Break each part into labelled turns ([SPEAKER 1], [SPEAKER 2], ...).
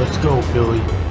[SPEAKER 1] Let's go, Billy.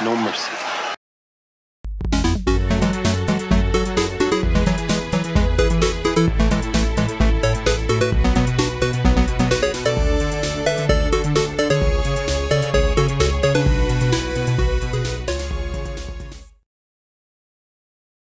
[SPEAKER 2] No mercy.